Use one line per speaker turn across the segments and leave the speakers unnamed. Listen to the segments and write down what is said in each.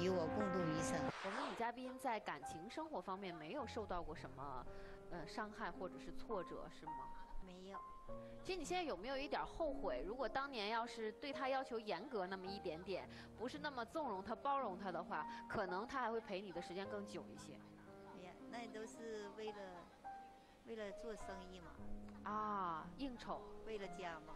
与我共度余生。
我们女嘉宾在感情生活方面没有受到过什么，呃，伤害或者是挫折，是吗？
没有。
其实你现在有没有一点后悔？如果当年要是对他要求严格那么一点点，不是那么纵容他、包容他的话，可能他还会陪你的时间更久一些。
哎呀，那都是为了为了做生意嘛。
啊，应酬，
为了家嘛。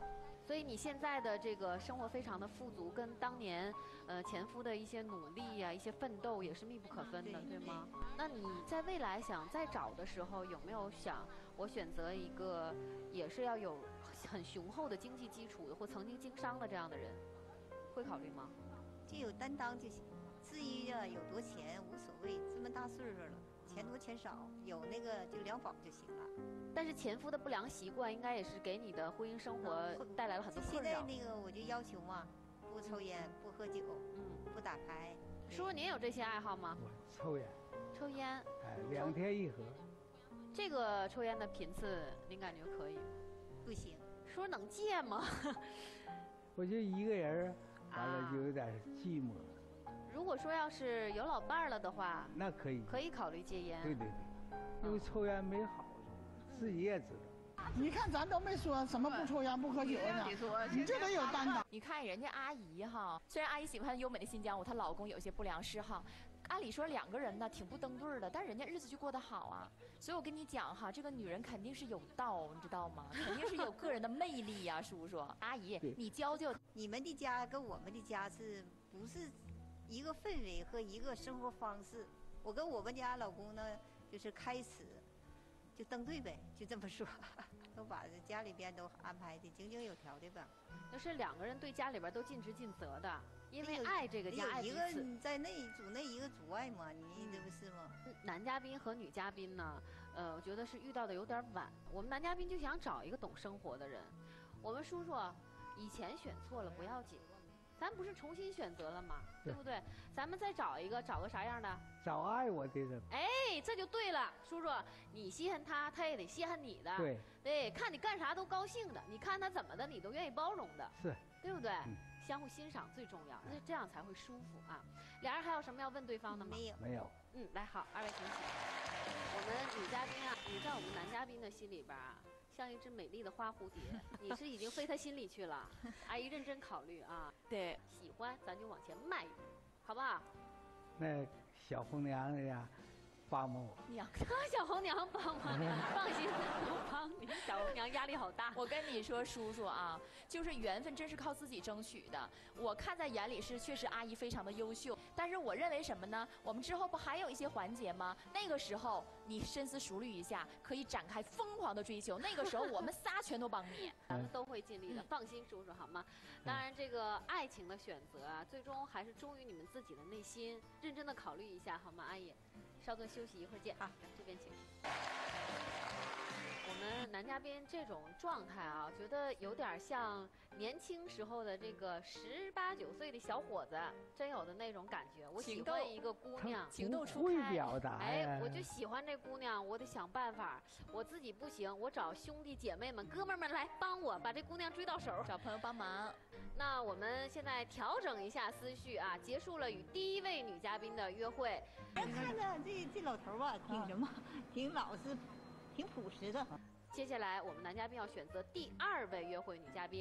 所以你现在的这个生活非常的富足，跟当年呃前夫的一些努力呀、一些奋斗也是密不可分的，对吗？那你在未来想再找的时候，有没有想我选择一个也是要有很雄厚的经济基础的，或曾经经商的这样的人，会考虑吗？
就有担当就行。至于啊有多钱无所谓，这么大岁数了，钱多钱少，有那个就两保就行了。
但是前夫的不良习惯，应该也是给你的婚姻生活带来了很多困
扰。现在那个我就要求嘛，不抽烟，不喝酒，嗯，不打牌。
叔叔，您有这些爱好吗？
我抽烟。
抽烟。
哎，两天一盒。
这个抽烟的频次，您感觉可以？
不行。
叔叔能戒吗？
我就一个人，完了就有点寂寞。
如果说要是有老伴儿了的话，
那可以。
可以考虑戒烟。
对对对，因为抽烟没好。自己也知道，
你看咱都没说什么不抽烟不喝酒呢，你这得有担当。
你看人家阿姨哈，虽然阿姨喜欢优美的新疆舞，她老公有些不良嗜好，按理说两个人呢挺不登对的，但人家日子就过得好啊。所以我跟你讲哈，这个女人肯定是有道，你知道吗？肯定是有个人的魅力呀，叔叔阿姨，你教教。
你们的家跟我们的家是不是一个氛围和一个生活方式？我跟我们家老公呢，就是开始。就登对呗，就这么说，都把家里边都安排的井井有条的吧。
那是两个人对家里边都尽职尽责的，因为爱这个家，爱
一个在那一组那一个阻碍嘛，你这不是吗？
男嘉宾和女嘉宾呢，呃，我觉得是遇到的有点晚。我们男嘉宾就想找一个懂生活的人。我们叔叔以前选错了不要紧。咱不是重新选择了吗？对不对？咱们再找一个，找个啥样的？
找爱我的人。
哎，这就对了，叔叔，你稀罕他，他也得稀罕你的。
对。
对，看你干啥都高兴的，你看他怎么的，你都愿意包容的。
是。
对不对？相互欣赏最重要，那这样才会舒服啊。俩人还有什么要问对方的吗？
没有。
没有。
嗯，来，好，二位请起。我们女嘉宾啊，你在我们男嘉宾的心里边啊。像一只美丽的花蝴蝶，你是已经飞他心里去了。阿姨认真考虑啊，
对，
喜欢咱就往前迈一步，好不好？
那小红娘呀。帮帮我，
娘，小红娘帮忙，放心，我帮你。小红娘压力好大。
我跟你说，叔叔啊，就是缘分真是靠自己争取的。我看在眼里是确实阿姨非常的优秀，但是我认为什么呢？我们之后不还有一些环节吗？那个时候你深思熟虑一下，可以展开疯狂的追求。那个时候我们仨全都帮你，
咱们都会尽力的。放心，叔叔好吗？当然，这个爱情的选择啊，最终还是忠于你们自己的内心，认真的考虑一下好吗？阿姨，稍作休息，一会儿见。好，这边请。我们男嘉宾这种状态啊，觉得有点像年轻时候的这个十八九岁的小伙子，真有的那种感觉。我喜欢一个姑娘，
情窦初
开。哎，
我就喜欢这姑娘，我得想办法。我自己不行，我找兄弟姐妹们、哥们们来帮我把这姑娘追到手。
找朋友帮忙。
那我们现在调整一下思绪啊，结束了与第一位女嘉宾的约会。
哎，看着这这老头吧，挺什么，挺老实，挺朴实的。
接下来，我们男嘉宾要选择第二位约会女嘉宾。